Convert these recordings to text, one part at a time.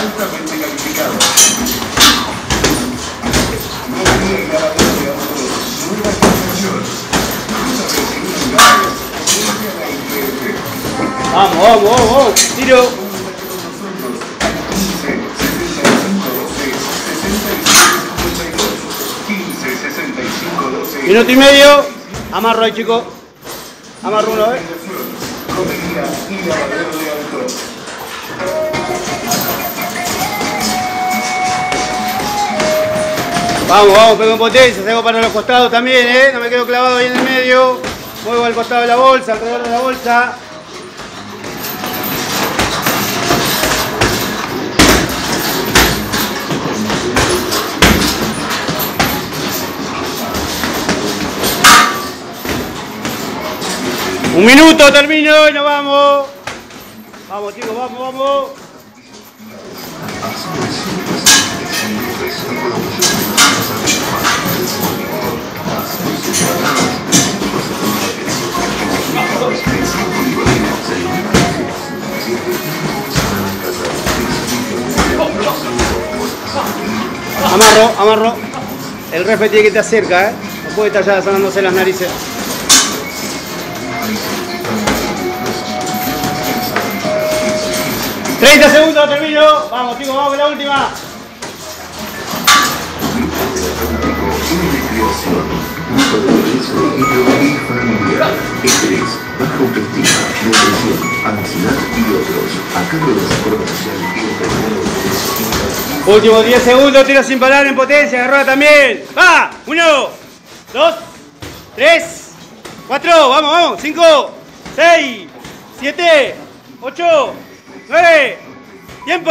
altamente calificado. De la IPF. Vamos, vamos, vamos, vamos. Tiro. Comunícate con nosotros al 15 65 12 67 52. 15 65 12 Minuto y medio. Amarro ahí, chico. Amarro uno, eh. Romería y lavadero de autos. Vamos, vamos, pego en potencia, salgo para los costados también, ¿eh? No me quedo clavado ahí en el medio. Muevo al costado de la bolsa, alrededor de la bolsa. Un minuto, termino y nos vamos. Vamos, chicos, vamos, vamos. Amarro, amarro. El refe tiene que estar cerca, ¿eh? No puede estar ya sonándose las narices. ¡30 segundos, termino! Vamos, chicos, vamos con la última. de y ansiedad Últimos 10 segundos, tiro sin parar en potencia, agarrada también. ¡Va! Uno, dos, tres, cuatro, vamos, vamos, cinco, seis, siete, ocho, nueve, tiempo.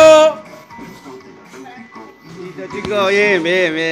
Listo chicos, bien, bien, bien.